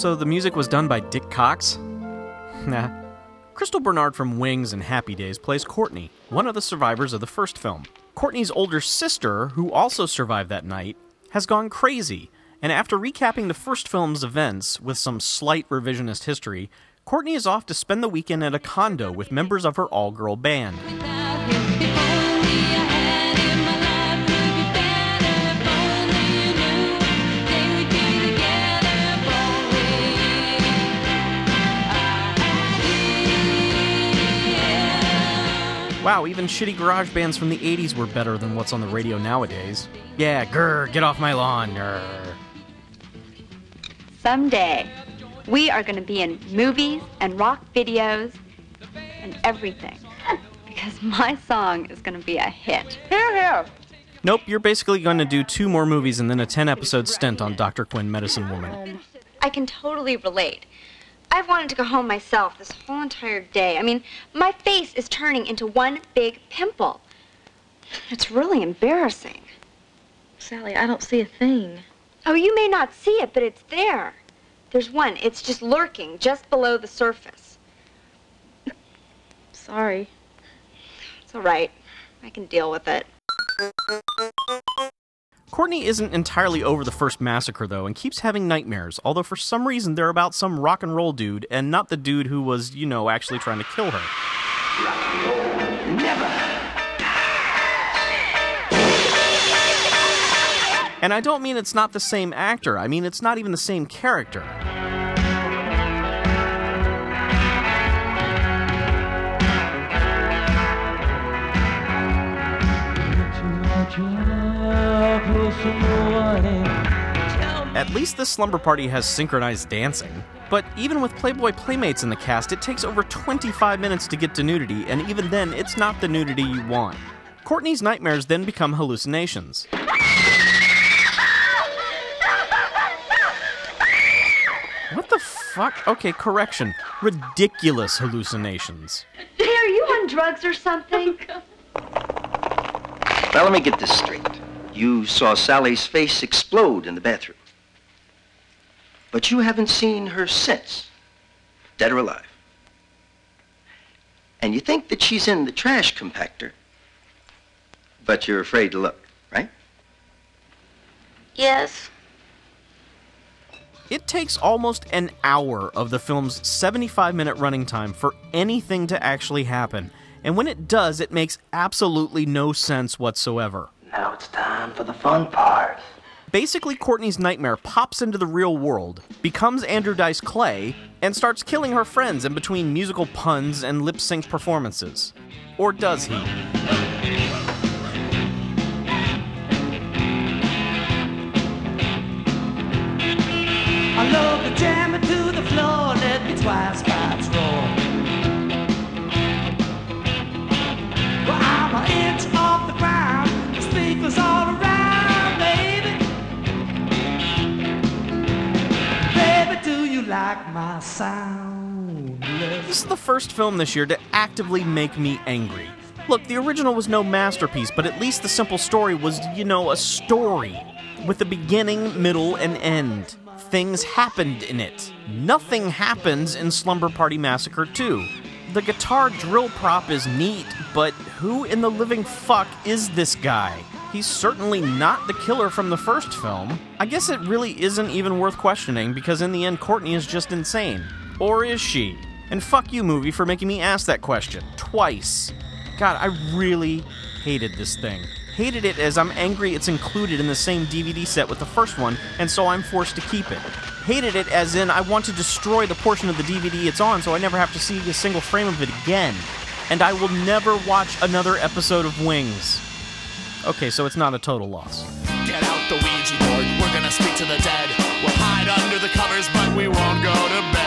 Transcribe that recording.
So the music was done by Dick Cox? Nah. Crystal Bernard from Wings and Happy Days plays Courtney, one of the survivors of the first film. Courtney's older sister, who also survived that night, has gone crazy, and after recapping the first film's events with some slight revisionist history, Courtney is off to spend the weekend at a condo with members of her all girl band. Wow, even shitty garage bands from the 80s were better than what's on the radio nowadays. Yeah, grr, get off my lawn, grr. Someday, we are going to be in movies and rock videos and everything. Because my song is going to be a hit. Here, here. Nope, you're basically going to do two more movies and then a 10 episode stint on Dr. Quinn Medicine Woman. I can totally relate. I've wanted to go home myself this whole entire day. I mean, my face is turning into one big pimple. It's really embarrassing. Sally, I don't see a thing. Oh, you may not see it, but it's there. There's one. It's just lurking just below the surface. Sorry. It's all right. I can deal with it. Courtney isn't entirely over the first massacre, though, and keeps having nightmares, although for some reason they're about some rock and roll dude and not the dude who was, you know, actually trying to kill her. Never. And I don't mean it's not the same actor, I mean it's not even the same character. At least this slumber party has synchronized dancing. But even with Playboy Playmates in the cast, it takes over 25 minutes to get to nudity, and even then, it's not the nudity you want. Courtney's nightmares then become hallucinations. What the fuck? Okay, correction. Ridiculous hallucinations. Hey, are you on drugs or something? Oh, now, let me get this straight. You saw Sally's face explode in the bathroom. But you haven't seen her since, dead or alive. And you think that she's in the trash compactor, but you're afraid to look, right? Yes. It takes almost an hour of the film's 75 minute running time for anything to actually happen, and when it does, it makes absolutely no sense whatsoever. Now it's time for the fun part. Basically, Courtney's nightmare pops into the real world, becomes Andrew Dice Clay, and starts killing her friends in between musical puns and lip sync performances. Or does he? I love to the floor, my sound? This is the first film this year to actively make me angry. Look, the original was no masterpiece, but at least the simple story was, you know, a story. With a beginning, middle, and end. Things happened in it. Nothing happens in Slumber Party Massacre 2. The guitar drill prop is neat, but who in the living fuck is this guy? He's certainly not the killer from the first film. I guess it really isn't even worth questioning because in the end, Courtney is just insane. Or is she? And fuck you, movie, for making me ask that question. Twice. God, I really hated this thing. Hated it as I'm angry it's included in the same DVD set with the first one, and so I'm forced to keep it. Hated it as in I want to destroy the portion of the DVD it's on so I never have to see a single frame of it again. And I will never watch another episode of Wings. Okay, so it's not a total loss. Get out the Ouija board. We're gonna speak to the dead. We'll hide under the covers, but we won't go to bed.